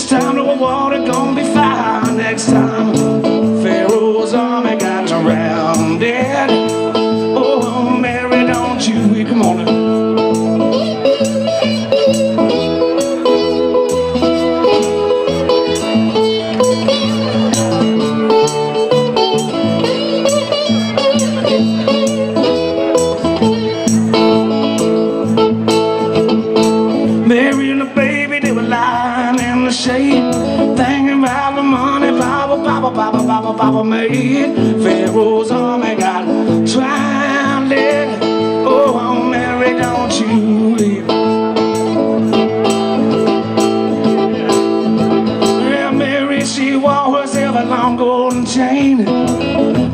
This time the water gonna be fine. Next time, Pharaoh's army got drowned. Thinking about the money Papa, Papa, Papa, Papa, Papa made. Pharaoh's army got drowned. Oh, Mary, don't you leave. Yeah, Mary, she wore herself a long golden chain.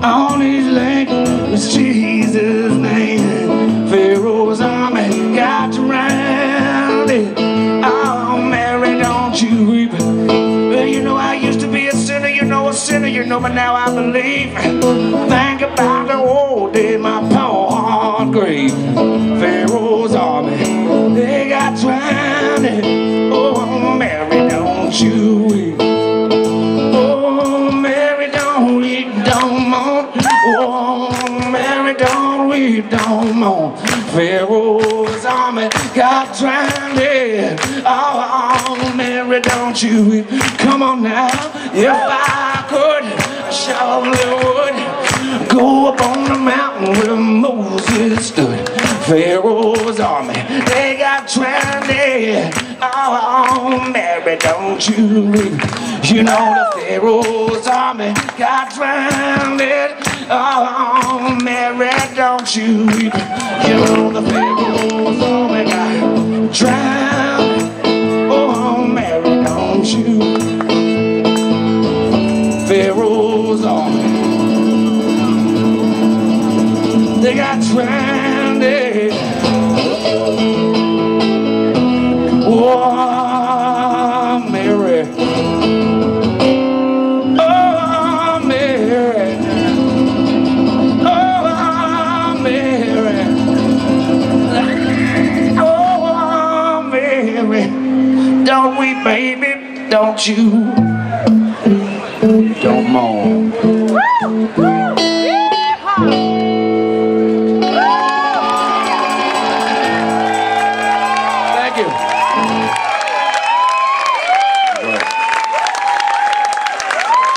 On his leg was Jesus' know, but now I believe. Think about the old day, my poor heart grave. Pharaoh's army, they got drowned. Oh, Mary, don't you weep. Oh, Mary, don't weep, don't mourn. Oh, Mary, don't weep, don't mourn. Pharaoh's army got drowned. Oh, Mary, don't you weep. Come on now. If I could, Pharaoh's army, they got drowned. Oh, Mary, don't you weep. You know the Pharaoh's army got drowned. Oh, Mary, don't you weep. You know the Pharaoh's army got drowned. Oh, Mary, don't you. Pharaoh's army, they got Oh, Mary. Oh, Mary. Oh, Mary. Oh, Mary. Don't weep, baby. Don't you. Don't mourn. Aplausos